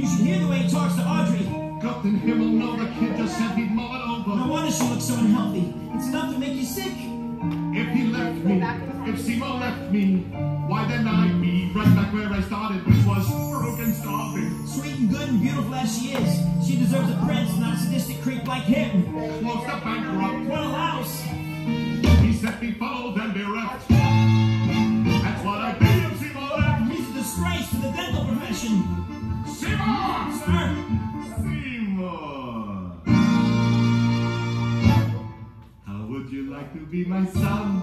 you should hear the way he talks to Audrey. God in Himmel, no, the kid just said he'd mull it No over. wonder she looks so unhealthy. It's enough to make you sick. If he left me, if Seymour left me, why then I'd be right back where I started, which was broke and starving. Sweet and good and beautiful as she is, she deserves a prince, not a sadistic creep like him. Close to bankrupt. What a louse! He set me followed and bereft. That's what I paid him, Seymour. He's a disgrace to the dental profession. Seymour! Sir, Seymour! How would you like to be my son?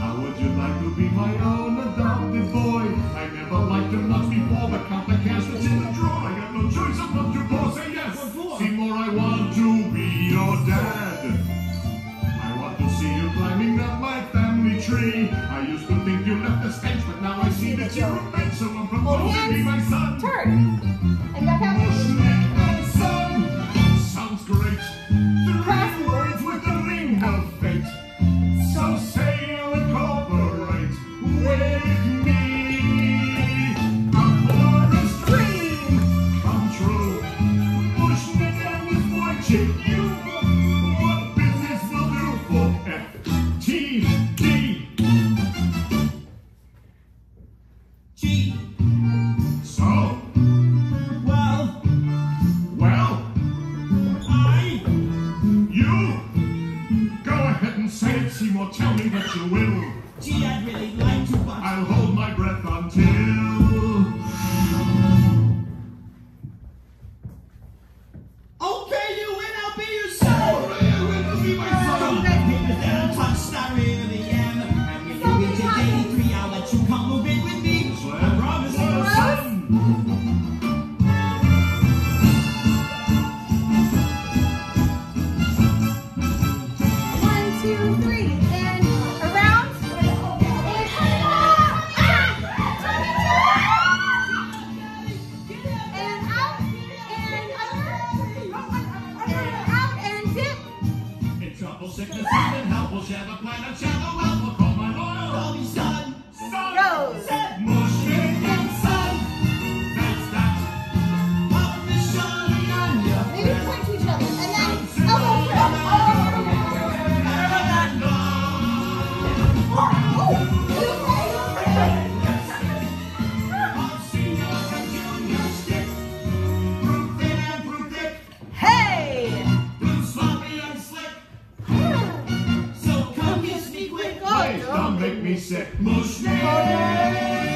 How would you like to be my own adopted that you're a mate, so I'm to be my son. Turn. And back out. And say it, Seymour. Tell me that you will. Gee, I'd really like to, but. I'll hold my breath until. Okay, you win, I'll be your son! Oh, It'll be my son. Paper down, touch star in the M. And when you reach age 83, I'll let you come move in with me. I promise you. Your son. One, two, three. Moshe.